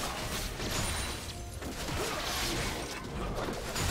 Take that. Why, thank you. Do eat. Here we go. Do eat. Here we go. Do easy. Take that. Shut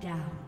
down.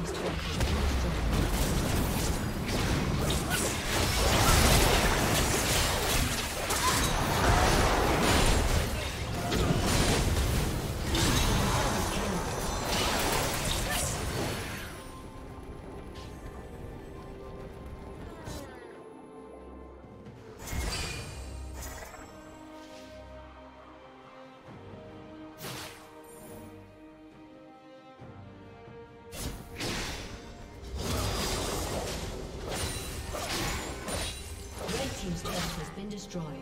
destroyed. Destroyed.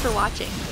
For watching.